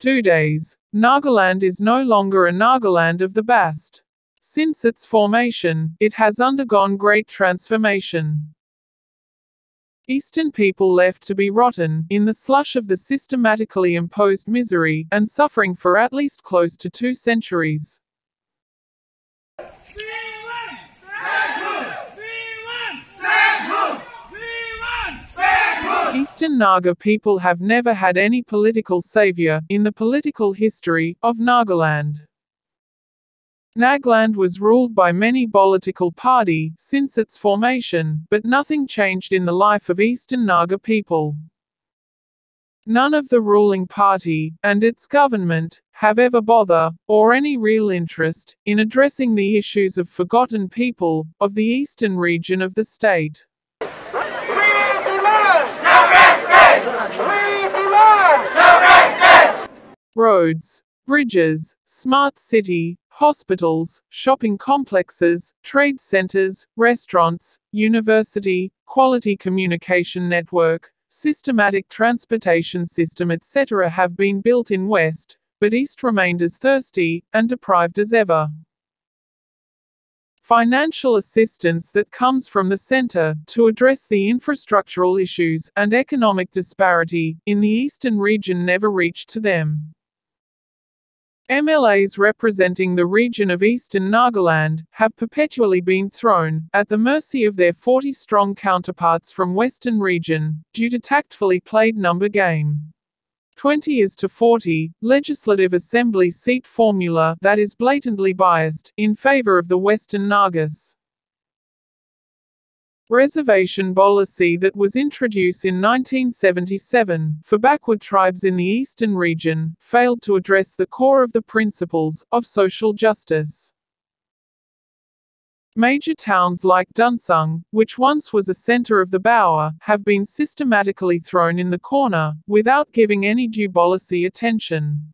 Two days, Nagaland is no longer a Nagaland of the past. Since its formation, it has undergone great transformation. Eastern people left to be rotten in the slush of the systematically imposed misery and suffering for at least close to two centuries. Eastern Naga people have never had any political savior in the political history of Nagaland. Nagaland was ruled by many political party since its formation, but nothing changed in the life of Eastern Naga people. None of the ruling party, and its government, have ever bother, or any real interest, in addressing the issues of forgotten people, of the eastern region of the state. Roads, bridges, smart city, hospitals, shopping complexes, trade centers, restaurants, university, quality communication network, systematic transportation system etc. have been built in West, but East remained as thirsty and deprived as ever. Financial assistance that comes from the center to address the infrastructural issues and economic disparity in the eastern region never reached to them. MLAs representing the region of eastern Nagaland have perpetually been thrown at the mercy of their 40 strong counterparts from western region due to tactfully played number game. 20 is to 40, legislative assembly seat formula that is blatantly biased in favor of the western Nagas reservation policy that was introduced in 1977 for backward tribes in the eastern region failed to address the core of the principles of social justice. Major towns like Tuensang, which once was a center of the Boer, have been systematically thrown in the corner, without giving any due policy attention.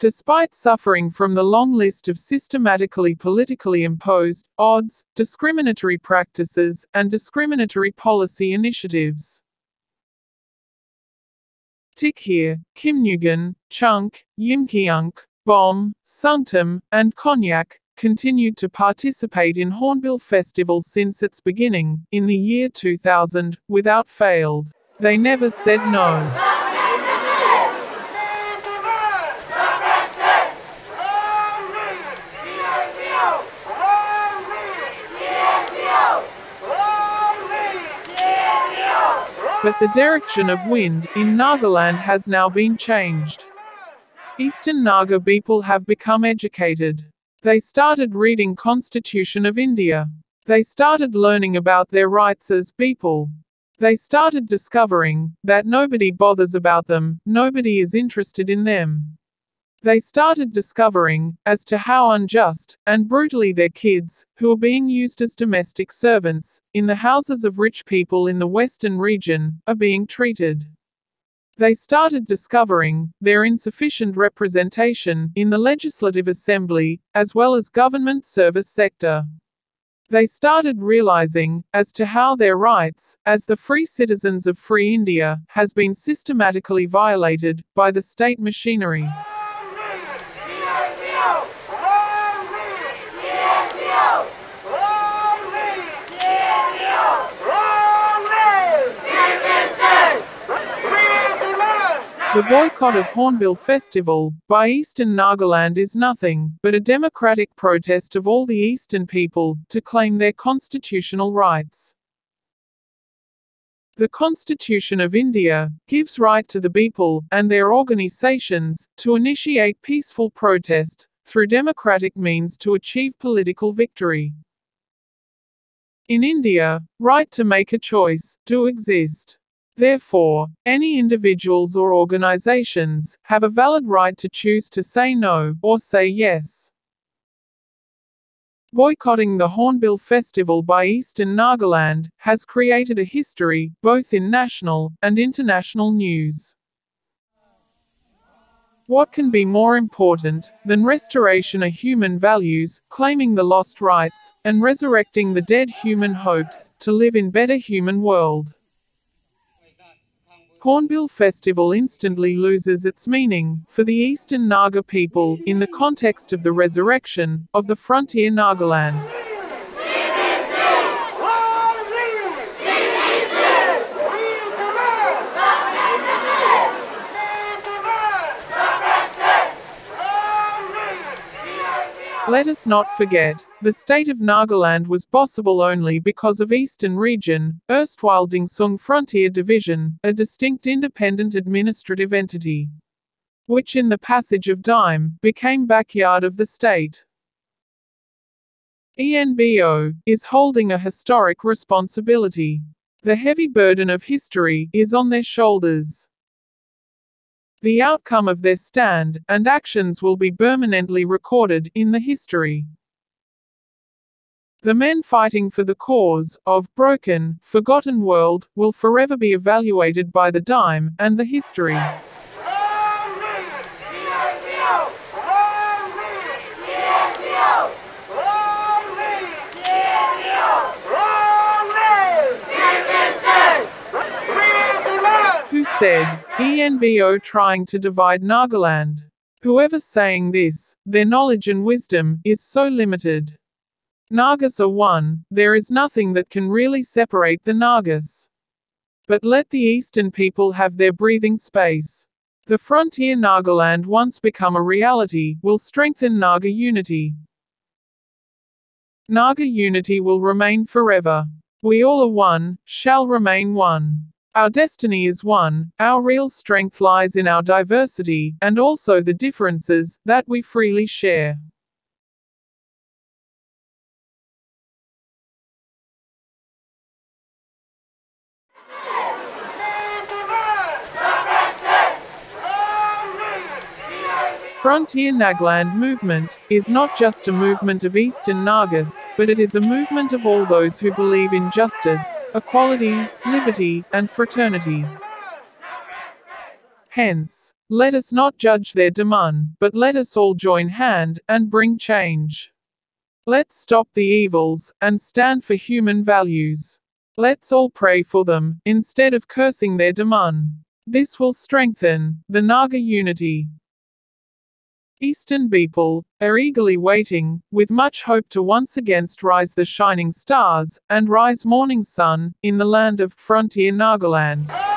Despite suffering from the long list of systematically politically imposed, odds, discriminatory practices, and discriminatory policy initiatives. Tikhir, Khiamniungan, Chang, Yimkhiung, Phom, Sangtam, and Konyak, continued to participate in Hornbill Festival since its beginning, in the year 2000, without failed. They never said no. But the direction of wind in Nagaland has now been changed. Eastern Naga people have become educated. They started reading Constitution of India. They started learning about their rights as people. They started discovering that nobody bothers about them, nobody is interested in them. They started discovering as to how unjust and brutally their kids, who are being used as domestic servants in the houses of rich people in the western region, are being treated. They started discovering their insufficient representation in the legislative assembly, as well as government service sector. They started realizing as to how their rights, as the free citizens of free India, has been systematically violated by the state machinery. The boycott of Hornbill Festival by Eastern Nagaland is nothing but a democratic protest of all the Eastern people to claim their constitutional rights. The Constitution of India gives right to the people and their organizations to initiate peaceful protest through democratic means to achieve political victory. In India, right to make a choice do exist. Therefore, any individuals or organizations have a valid right to choose to say no or say yes. Boycotting the Hornbill Festival by Eastern Nagaland has created a history, both in national and international news. What can be more important than restoration of human values, claiming the lost rights, and resurrecting the dead human hopes to live in better human world? Hornbill Festival instantly loses its meaning for the Eastern Naga people in the context of the resurrection of the frontier Nagaland. Let us not forget, the state of Nagaland was possible only because of Eastern Region, erstwhile Tuensang Frontier Division, a distinct independent administrative entity, which in the passage of time became backyard of the state. ENPO is holding a historic responsibility. The heavy burden of history is on their shoulders. The outcome of their stand and actions will be permanently recorded in the history. The men fighting for the cause of broken, forgotten world will forever be evaluated by the dime and the history. Said, ENPO trying to divide Nagaland? Whoever saying this, their knowledge and wisdom is so limited. Nagas are one, there is nothing that can really separate the Nagas. But let the Eastern people have their breathing space. The frontier Nagaland once become a reality, will strengthen Naga unity. Naga unity will remain forever. We all are one, shall remain one. Our destiny is one, our real strength lies in our diversity, and also the differences that we freely share. Frontier Nagaland movement is not just a movement of Eastern Nagas, but it is a movement of all those who believe in justice, equality, liberty, and fraternity. Hence, let us not judge their demand, but let us all join hand and bring change. Let's stop the evils and stand for human values. Let's all pray for them instead of cursing their demand. This will strengthen the Naga unity. Eastern people are eagerly waiting, with much hope to once again rise the shining stars, and rise morning sun, in the land of frontier Nagaland.